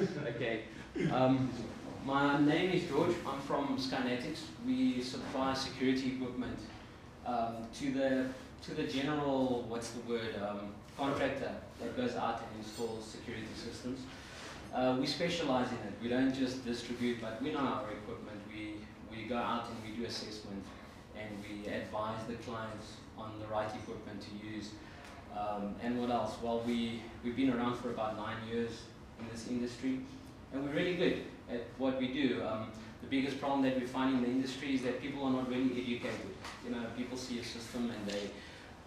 okay. Um, my name is George. I'm from Skynetics. We supply security equipment um, to the to the general what's the word um, contractor that goes out and installs security systems. Uh, we specialize in it. We don't just distribute, but we know our equipment. We we go out and we do assessment and we advise the clients on the right equipment to use. Um, and what else? Well, we, we've been around for about nine years in this industry, and we're really good at what we do. Um, the biggest problem that we find in the industry is that people are not really educated. You know, people see a system and they,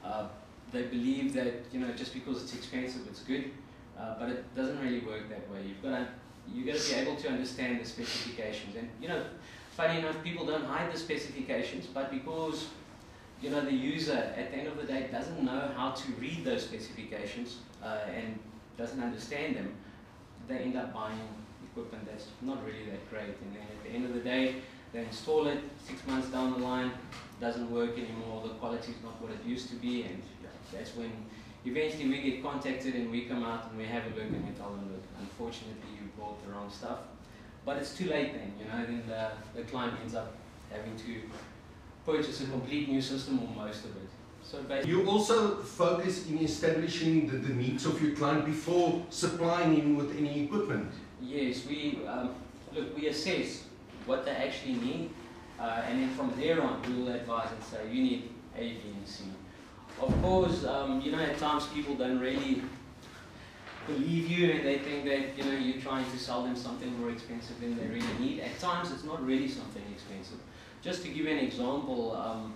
uh, they believe that, you know, just because it's expensive, it's good, uh, but it doesn't really work that way. You've got to, you've got to be able to understand the specifications. And, you know, funny enough, people don't hide the specifications, but because you know the user at the end of the day doesn't know how to read those specifications uh, and doesn't understand them, they end up buying equipment that's not really that great. And then at the end of the day, they install it, six months down the line, doesn't work anymore, the quality is not what it used to be, and that's when eventually we get contacted and we come out and we have a look and we tell them, look, unfortunately you bought the wrong stuff. But it's too late then, you know, then the, the client ends up having to purchase a complete new system or most of it. So you also focus in establishing the, the, needs of your client before supplying him with any equipment. Yes, we um, look, we assess what they actually need, uh, and then from there on, we will advise and say you need A, B, and C. Of course, um, you know at times people don't really believe you and they think that you know you're trying to sell them something more expensive than they really need. At times it's not really something expensive. Just to give you an example, um,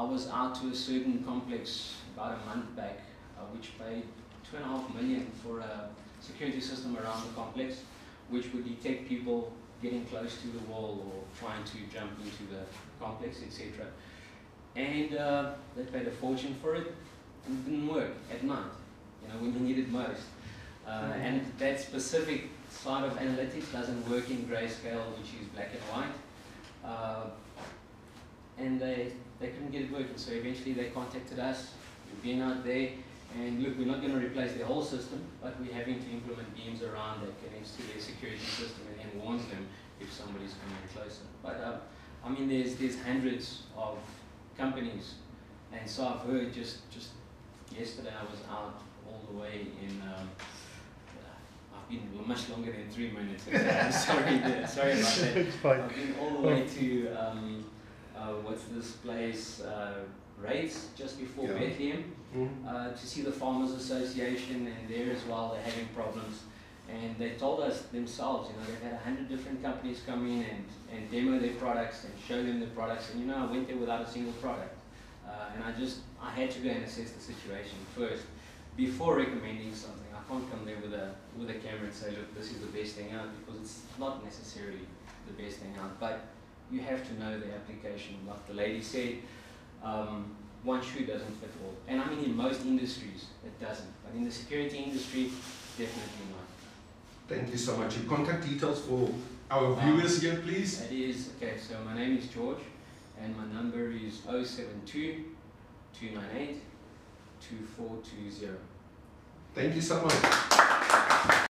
I was out to a certain complex about a month back uh, which paid two and a half million for a security system around the complex which would detect people getting close to the wall or trying to jump into the complex, etc. And uh, they paid a fortune for it and it didn't work at night, you know, when you need it most. Uh, and that specific side of analytics doesn't work in grayscale, which is black and white. Uh, and they, they couldn't get it working, so eventually they contacted us. We've been out there, and look, we're not going to replace the whole system, but we're having to implement beams around that connects to their security system and, and warns them if somebody's coming closer. But uh, I mean, there's there's hundreds of companies, and so I've heard just just yesterday I was out all the way in. Um, I've been much longer than three minutes. sorry, sorry about that. It's fine. I've been all the way to um, uh, what's this place, uh, Reitz, just before yeah. Bethlehem, mm. uh, to see the Farmers Association, and there as well they're having problems. And they told us themselves, you know, they've had a hundred different companies come in and, and demo their products and show them the products. And you know, I went there without a single product. Uh, and I just, I had to go and assess the situation first before recommending something I can't come there with a with a camera and say, look, this is the best thing out because it's not necessarily the best thing out. But you have to know the application. Like the lady said, um, one shoe doesn't fit all. And I mean, in most industries, it doesn't. But in the security industry, definitely not. Thank you so much. Your contact details for our um, viewers um, here, please. It is, okay, so my name is George, and my number is 072 298 2420. Thank you so much.